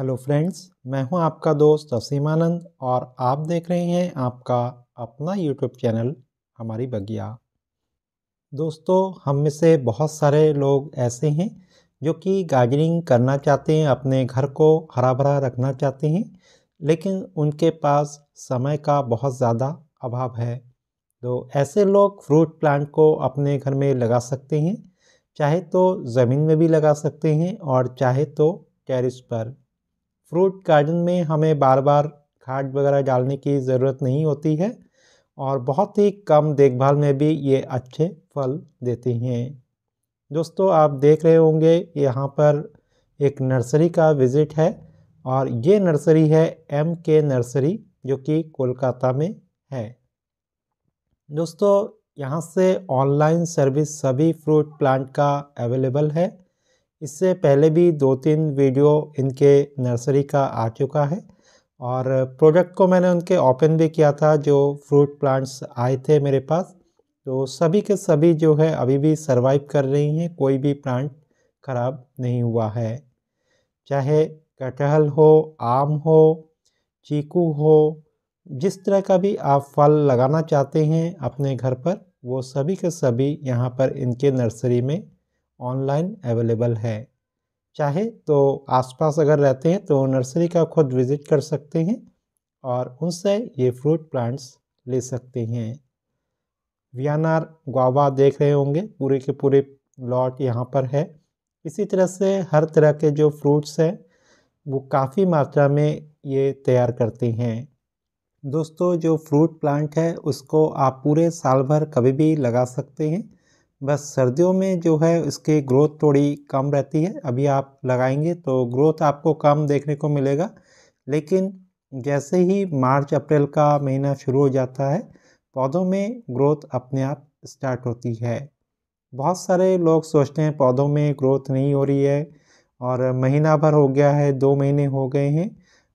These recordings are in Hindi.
हेलो फ्रेंड्स मैं हूँ आपका दोस्त असीमानंद और आप देख रहे हैं आपका अपना यूट्यूब चैनल हमारी बगिया। दोस्तों, हम में से बहुत सारे लोग ऐसे हैं जो कि गार्डनिंग करना चाहते हैं, अपने घर को हरा भरा रखना चाहते हैं, लेकिन उनके पास समय का बहुत ज़्यादा अभाव है। तो ऐसे लोग फ्रूट प्लांट को अपने घर में लगा सकते हैं, चाहे तो ज़मीन में भी लगा सकते हैं और चाहे तो टेरिस पर। फ्रूट गार्डन में हमें बार बार खाद वगैरह डालने की ज़रूरत नहीं होती है और बहुत ही कम देखभाल में भी ये अच्छे फल देते हैं। दोस्तों, आप देख रहे होंगे, यहाँ पर एक नर्सरी का विज़िट है और ये नर्सरी है एम के नर्सरी, जो कि कोलकाता में है। दोस्तों, यहाँ से ऑनलाइन सर्विस सभी फ्रूट प्लांट का अवेलेबल है। इससे पहले भी दो तीन वीडियो इनके नर्सरी का आ चुका है और प्रोडक्ट को मैंने उनके ओपन भी किया था, जो फ्रूट प्लांट्स आए थे मेरे पास। तो सभी के सभी जो है अभी भी सरवाइव कर रही हैं, कोई भी प्लांट ख़राब नहीं हुआ है। चाहे कटहल हो, आम हो, चीकू हो, जिस तरह का भी आप फल लगाना चाहते हैं अपने घर पर, वो सभी के सभी यहाँ पर इनके नर्सरी में ऑनलाइन अवेलेबल है। चाहे तो आसपास अगर रहते हैं तो नर्सरी का खुद विज़िट कर सकते हैं और उनसे ये फ्रूट प्लांट्स ले सकते हैं। वियानार गुआवा देख रहे होंगे, पूरे के पूरे लॉट यहाँ पर है। इसी तरह से हर तरह के जो फ्रूट्स हैं, वो काफ़ी मात्रा में ये तैयार करते हैं। दोस्तों, जो फ्रूट प्लांट है, उसको आप पूरे साल भर कभी भी लगा सकते हैं। बस सर्दियों में जो है इसकी ग्रोथ थोड़ी कम रहती है। अभी आप लगाएँगे तो ग्रोथ आपको कम देखने को मिलेगा। लेकिन जैसे ही मार्च, अप्रैल का महीना शुरू हो जाता है, पौधों में ग्रोथ अपने आप स्टार्ट होती है। बहुत सारे लोग सोचते हैं पौधों में ग्रोथ नहीं हो रही है और महीना भर हो गया है, दो महीने हो गए हैं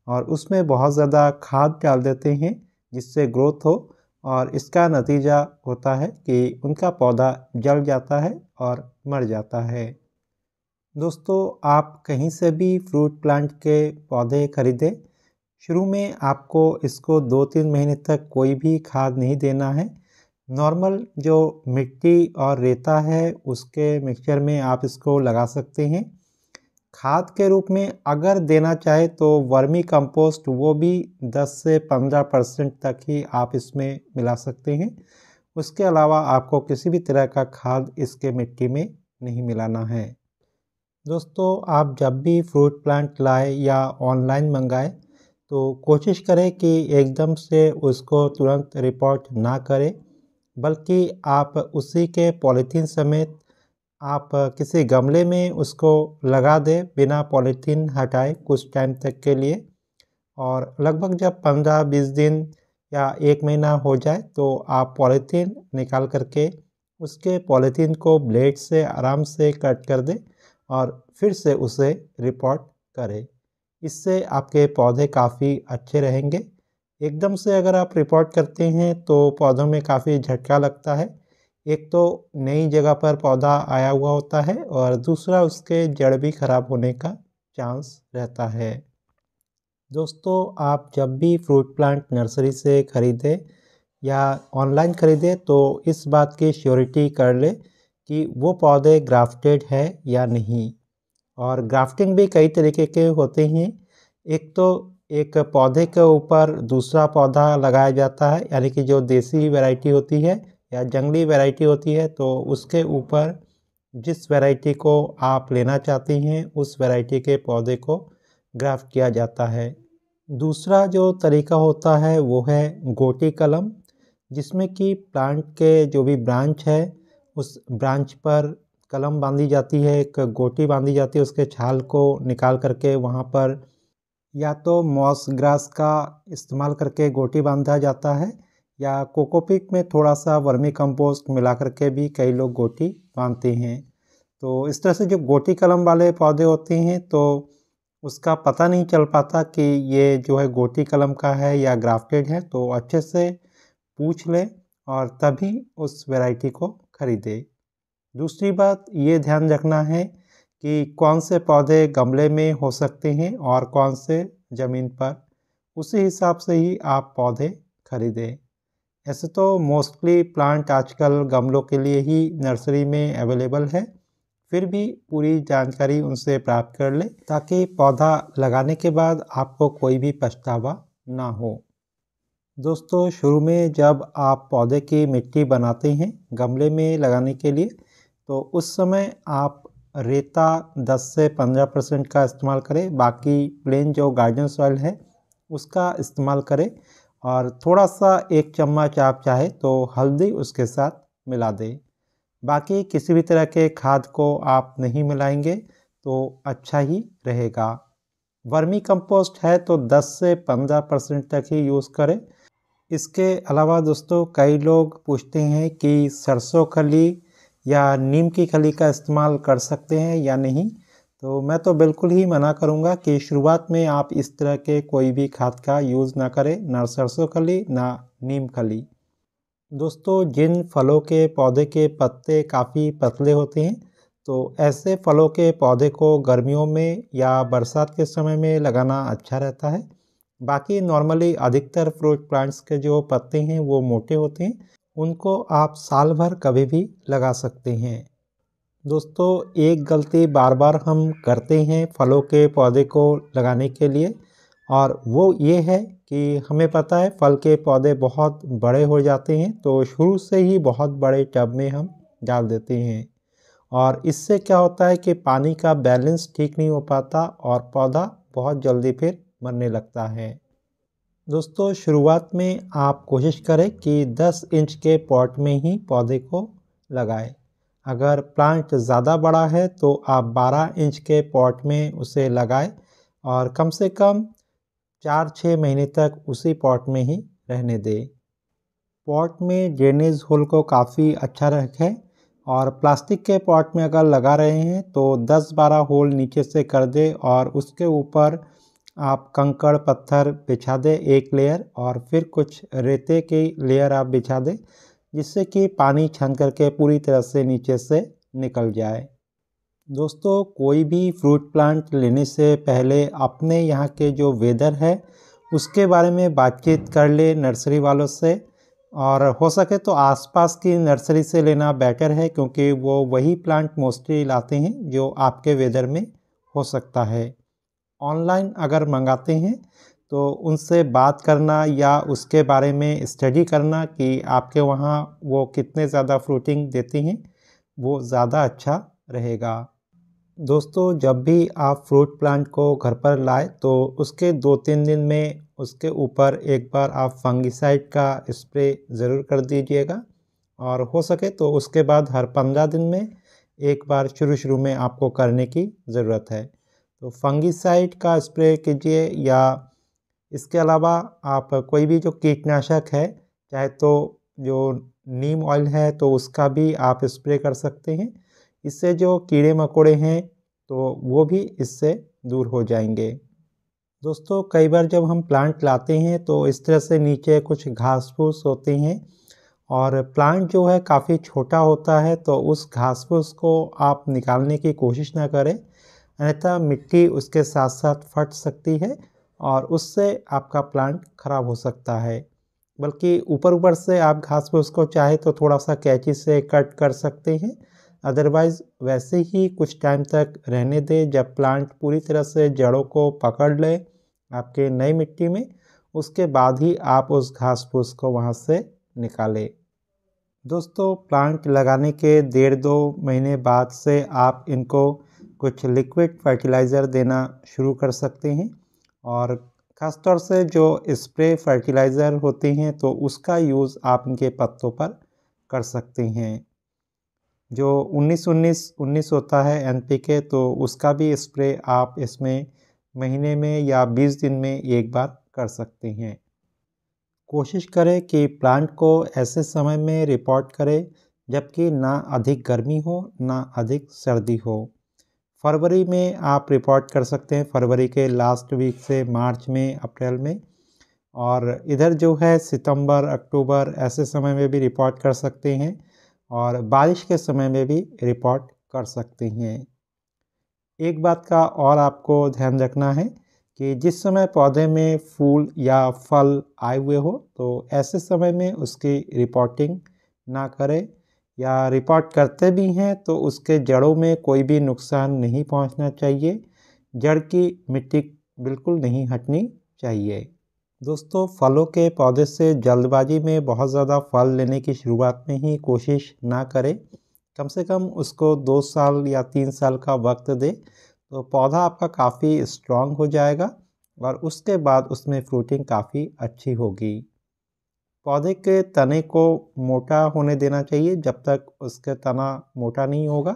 और उसमें बहुत ज़्यादा खाद डाल देते हैं जिससे ग्रोथ हो। और इसका नतीजा होता है कि उनका पौधा जल जाता है और मर जाता है। दोस्तों, आप कहीं से भी फ्रूट प्लांट के पौधे खरीदें, शुरू में आपको इसको दो तीन महीने तक कोई भी खाद नहीं देना है। नॉर्मल जो मिट्टी और रेता है, उसके मिक्सचर में आप इसको लगा सकते हैं। खाद के रूप में अगर देना चाहे तो वर्मी कंपोस्ट वो भी 10 से 15 परसेंट तक ही आप इसमें मिला सकते हैं। उसके अलावा आपको किसी भी तरह का खाद इसके मिट्टी में नहीं मिलाना है। दोस्तों, आप जब भी फ्रूट प्लांट लाए या ऑनलाइन मंगाए तो कोशिश करें कि एकदम से उसको तुरंत रिपोर्ट ना करें, बल्कि आप उसी के पॉलीथीन समेत आप किसी गमले में उसको लगा दें बिना पॉलीथीन हटाए कुछ टाइम तक के लिए। और लगभग जब पंद्रह बीस दिन या एक महीना हो जाए तो आप पॉलीथीन निकाल करके उसके पॉलीथीन को ब्लेड से आराम से कट कर दें और फिर से उसे रिपोर्ट करें। इससे आपके पौधे काफ़ी अच्छे रहेंगे। एकदम से अगर आप रिपोर्ट करते हैं तो पौधों में काफ़ी झटका लगता है। एक तो नई जगह पर पौधा आया हुआ होता है और दूसरा उसके जड़ भी खराब होने का चांस रहता है। दोस्तों, आप जब भी फ्रूट प्लांट नर्सरी से ख़रीदें या ऑनलाइन ख़रीदें तो इस बात की श्योरिटी कर ले कि वो पौधे ग्राफ्टेड है या नहीं। और ग्राफ्टिंग भी कई तरीके के होते हैं। एक तो एक पौधे के ऊपर दूसरा पौधा लगाया जाता है, यानी कि जो देसी वैरायटी होती है या जंगली वैरायटी होती है तो उसके ऊपर जिस वैरायटी को आप लेना चाहती हैं, उस वैरायटी के पौधे को ग्राफ्ट किया जाता है। दूसरा जो तरीका होता है, वो है गोटी कलम, जिसमें कि प्लांट के जो भी ब्रांच है, उस ब्रांच पर कलम बांधी जाती है, एक गोटी बांधी जाती है, उसके छाल को निकाल करके वहाँ पर या तो मॉस ग्रास का इस्तेमाल करके गोटी बांधा जाता है या कोकोपिक में थोड़ा सा वर्मी कंपोस्ट मिला करके भी कई लोग गोटी बांधते हैं। तो इस तरह से जो गोटी कलम वाले पौधे होते हैं तो उसका पता नहीं चल पाता कि ये जो है गोटी कलम का है या ग्राफ्टेड है तो अच्छे से पूछ लें और तभी उस वैरायटी को खरीदे। दूसरी बात, ये ध्यान रखना है कि कौन से पौधे गमले में हो सकते हैं और कौन से ज़मीन पर, उसी हिसाब से ही आप पौधे खरीदें। ऐसे तो मोस्टली प्लांट आजकल गमलों के लिए ही नर्सरी में अवेलेबल है। फिर भी पूरी जानकारी उनसे प्राप्त कर ले ताकि पौधा लगाने के बाद आपको कोई भी पछतावा ना हो। दोस्तों, शुरू में जब आप पौधे की मिट्टी बनाते हैं गमले में लगाने के लिए तो उस समय आप रेता 10 से 15 परसेंट का इस्तेमाल करें। बाकी प्लेन जो गार्डन सॉइल है, उसका इस्तेमाल करें। और थोड़ा सा एक चम्मच आप चाहे तो हल्दी उसके साथ मिला दें। बाकी किसी भी तरह के खाद को आप नहीं मिलाएँगे तो अच्छा ही रहेगा। वर्मी कंपोस्ट है तो 10 से 15 परसेंट तक ही यूज़ करें। इसके अलावा दोस्तों कई लोग पूछते हैं कि सरसों खली या नीम की खली का इस्तेमाल कर सकते हैं या नहीं। तो मैं तो बिल्कुल ही मना करूँगा कि शुरुआत में आप इस तरह के कोई भी खाद का यूज़ ना करें, ना सरसों खली ना नीम खली दोस्तों, जिन फलों के पौधे के पत्ते काफ़ी पतले होते हैं तो ऐसे फलों के पौधे को गर्मियों में या बरसात के समय में लगाना अच्छा रहता है। बाकी नॉर्मली अधिकतर फ्रूट प्लांट्स के जो पत्ते हैं, वो मोटे होते हैं। उनको आप साल भर कभी भी लगा सकते हैं। दोस्तों, एक गलती बार बार हम करते हैं फलों के पौधे को लगाने के लिए और वो ये है कि हमें पता है फल के पौधे बहुत बड़े हो जाते हैं तो शुरू से ही बहुत बड़े टब में हम डाल देते हैं। और इससे क्या होता है कि पानी का बैलेंस ठीक नहीं हो पाता और पौधा बहुत जल्दी फिर मरने लगता है। दोस्तों, शुरुआत में आप कोशिश करें कि 10 इंच के पॉट में ही पौधे को लगाएँ। अगर प्लांट ज़्यादा बड़ा है तो आप 12 इंच के पॉट में उसे लगाएँ और कम से कम चार छः महीने तक उसी पॉट में ही रहने दें। पॉट में ड्रेनेज होल को काफ़ी अच्छा रखें और प्लास्टिक के पॉट में अगर लगा रहे हैं तो 10-12 होल नीचे से कर दें और उसके ऊपर आप कंकड़ पत्थर बिछा दें एक लेयर और फिर कुछ रेते की लेयर आप बिछा दें। जिससे कि पानी छन करके पूरी तरह से नीचे से निकल जाए। दोस्तों, कोई भी फ्रूट प्लांट लेने से पहले अपने यहाँ के जो वेदर है, उसके बारे में बातचीत कर ले नर्सरी वालों से। और हो सके तो आसपास की नर्सरी से लेना बेटर है, क्योंकि वो वही प्लांट मोस्टली लाते हैं जो आपके वेदर में हो सकता है। ऑनलाइन अगर मंगाते हैं तो उनसे बात करना या उसके बारे में स्टडी करना कि आपके वहाँ वो कितने ज़्यादा फ्रूटिंग देती हैं, वो ज़्यादा अच्छा रहेगा। दोस्तों, जब भी आप फ्रूट प्लांट को घर पर लाए तो उसके दो तीन दिन में उसके ऊपर एक बार आप फंगिसाइड का स्प्रे ज़रूर कर दीजिएगा और हो सके तो उसके बाद हर पंद्रह दिन में एक बार शुरू शुरू में आपको करने की ज़रूरत है। तो फंगिसाइड का स्प्रे कीजिए या इसके अलावा आप कोई भी जो कीटनाशक है, चाहे तो जो नीम ऑयल है तो उसका भी आप स्प्रे कर सकते हैं। इससे जो कीड़े मकोड़े हैं तो वो भी इससे दूर हो जाएँगे। दोस्तों, कई बार जब हम प्लांट लाते हैं तो इस तरह से नीचे कुछ घास फूस होते हैं और प्लांट जो है काफ़ी छोटा होता है तो उस घास फूस को आप निकालने की कोशिश ना करें। अन्यथा मिट्टी उसके साथ साथ फट सकती है और उससे आपका प्लांट ख़राब हो सकता है। बल्कि ऊपर ऊपर से आप घास फूस को चाहे तो थोड़ा सा कैची से कट कर सकते हैं। अदरवाइज़ वैसे ही कुछ टाइम तक रहने दें। जब प्लांट पूरी तरह से जड़ों को पकड़ ले आपके नई मिट्टी में, उसके बाद ही आप उस घास फूस को वहाँ से निकालें। दोस्तों प्लांट लगाने के डेढ़ दो महीने बाद से आप इनको कुछ लिक्विड फर्टिलाइज़र देना शुरू कर सकते हैं। और ख़ास तौर से जो स्प्रे फर्टिलाइज़र होते हैं तो उसका यूज़ आप इनके पत्तों पर कर सकते हैं। जो 19-19 19 होता है एन के तो उसका भी स्प्रे आप इसमें महीने में या 20 दिन में एक बार कर सकते हैं। कोशिश करें कि प्लांट को ऐसे समय में रिपोर्ट करें जबकि ना अधिक गर्मी हो, ना अधिक सर्दी हो। फरवरी में आप रिपोर्ट कर सकते हैं, फरवरी के लास्ट वीक से मार्च में, अप्रैल में। और इधर जो है, सितंबर, अक्टूबर, ऐसे समय में भी रिपोर्ट कर सकते हैं और बारिश के समय में भी रिपोर्ट कर सकते हैं। एक बात का और आपको ध्यान रखना है कि जिस समय पौधे में फूल या फल आए हुए हो तो ऐसे समय में उसकी रिपोर्टिंग ना करें। या रिपोर्ट करते भी हैं तो उसके जड़ों में कोई भी नुकसान नहीं पहुँचना चाहिए। जड़ की मिट्टी बिल्कुल नहीं हटनी चाहिए। दोस्तों, फलों के पौधे से जल्दबाजी में बहुत ज़्यादा फल लेने की शुरुआत में ही कोशिश ना करें। कम से कम उसको दो साल या तीन साल का वक्त दे तो पौधा आपका काफ़ी स्ट्रांग हो जाएगा और उसके बाद उसमें फ्रूटिंग काफ़ी अच्छी होगी। पौधे के तने को मोटा होने देना चाहिए। जब तक उसके तना मोटा नहीं होगा,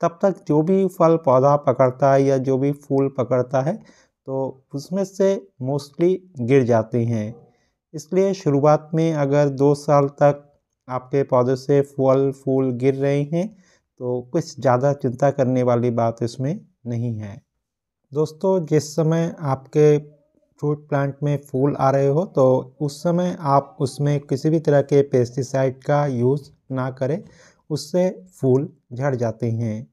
तब तक जो भी फल पौधा पकड़ता है या जो भी फूल पकड़ता है तो उसमें से मोस्टली गिर जाते हैं। इसलिए शुरुआत में अगर दो साल तक आपके पौधे से फल, फूल गिर रहे हैं तो कुछ ज़्यादा चिंता करने वाली बात इसमें नहीं है। दोस्तों, जिस समय आपके फ्रूट प्लांट में फूल आ रहे हो तो उस समय आप उसमें किसी भी तरह के पेस्टिसाइड का यूज़ ना करें। उससे फूल झड़ जाते हैं।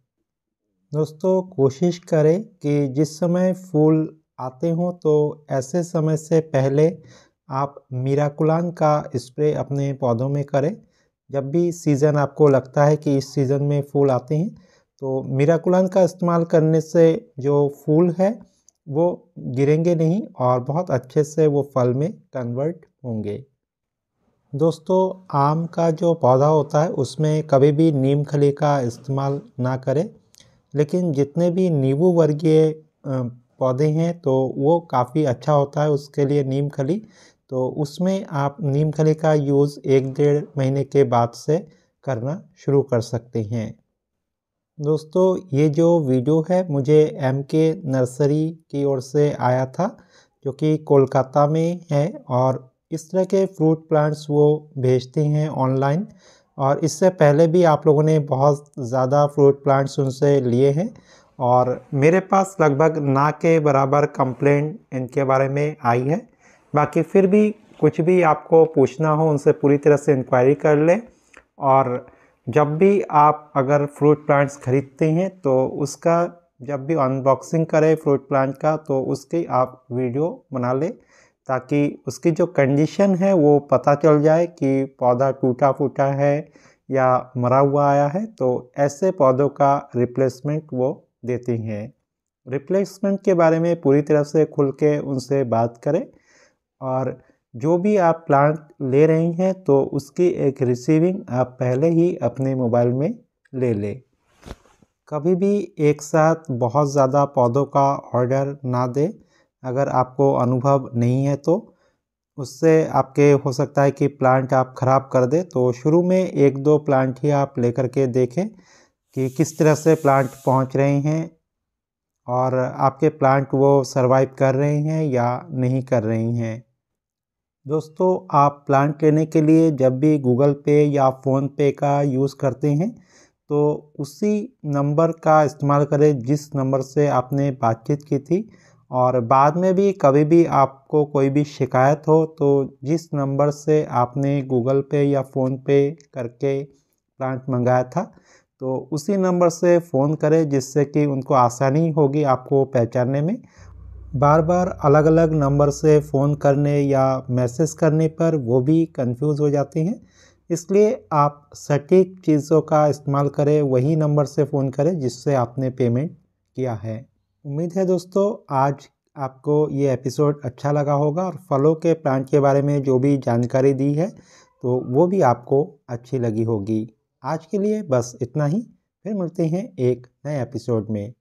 दोस्तों, कोशिश करें कि जिस समय फूल आते हों तो ऐसे समय से पहले आप मीराकुलान का स्प्रे अपने पौधों में करें। जब भी सीज़न आपको लगता है कि इस सीज़न में फूल आते हैं तो मीराकुलान का इस्तेमाल करने से जो फूल है वो गिरेंगे नहीं और बहुत अच्छे से वो फल में कन्वर्ट होंगे। दोस्तों, आम का जो पौधा होता है, उसमें कभी भी नीम खली का इस्तेमाल ना करें, लेकिन जितने भी नींबू वर्गीय पौधे हैं तो वो काफ़ी अच्छा होता है उसके लिए नीम खली। तो उसमें आप नीम खली का यूज़ एक डेढ़ महीने के बाद से करना शुरू कर सकते हैं। दोस्तों, ये जो वीडियो है, मुझे एम के नर्सरी की ओर से आया था, जो कि कोलकाता में है और इस तरह के फ्रूट प्लांट्स वो भेजते हैं ऑनलाइन और इससे पहले भी आप लोगों ने बहुत ज़्यादा फ्रूट प्लांट्स उनसे लिए हैं और मेरे पास लगभग ना के बराबर कंप्लेंट इनके बारे में आई है। बाकी फिर भी कुछ भी आपको पूछना हो, उनसे पूरी तरह से इंक्वायरी कर लें और जब भी आप अगर फ्रूट प्लांट्स ख़रीदते हैं तो उसका जब भी अनबॉक्सिंग करें फ्रूट प्लांट का तो उसकी आप वीडियो बना लें, ताकि उसकी जो कंडीशन है वो पता चल जाए कि पौधा टूटा फूटा है या मरा हुआ आया है। तो ऐसे पौधों का रिप्लेसमेंट वो देती हैं। रिप्लेसमेंट के बारे में पूरी तरह से खुल के उनसे बात करें और जो भी आप प्लांट ले रही हैं तो उसकी एक रिसीविंग आप पहले ही अपने मोबाइल में ले लें। कभी भी एक साथ बहुत ज़्यादा पौधों का ऑर्डर ना दें, अगर आपको अनुभव नहीं है तो। उससे आपके हो सकता है कि प्लांट आप ख़राब कर दे तो शुरू में एक दो प्लांट ही आप लेकर के देखें कि किस तरह से प्लांट पहुँच रहे हैं और आपके प्लांट वो सरवाइव कर रहे हैं या नहीं कर रही हैं। दोस्तों, आप प्लांट लेने के लिए जब भी गूगल पे या फ़ोन पे का यूज़ करते हैं तो उसी नंबर का इस्तेमाल करें जिस नंबर से आपने बातचीत की थी। और बाद में भी कभी भी आपको कोई भी शिकायत हो तो जिस नंबर से आपने गूगल पे या फ़ोन पे करके प्लांट मंगाया था तो उसी नंबर से फ़ोन करें जिससे कि उनको आसानी होगी आपको पहचानने में। बार बार अलग अलग नंबर से फ़ोन करने या मैसेज करने पर वो भी कंफ्यूज हो जाते हैं। इसलिए आप सटीक चीज़ों का इस्तेमाल करें, वही नंबर से फ़ोन करें जिससे आपने पेमेंट किया है। उम्मीद है दोस्तों, आज आपको ये एपिसोड अच्छा लगा होगा और फलों के प्लांट के बारे में जो भी जानकारी दी है तो वो भी आपको अच्छी लगी होगी। आज के लिए बस इतना ही, फिर मिलते हैं एक नए एपिसोड में।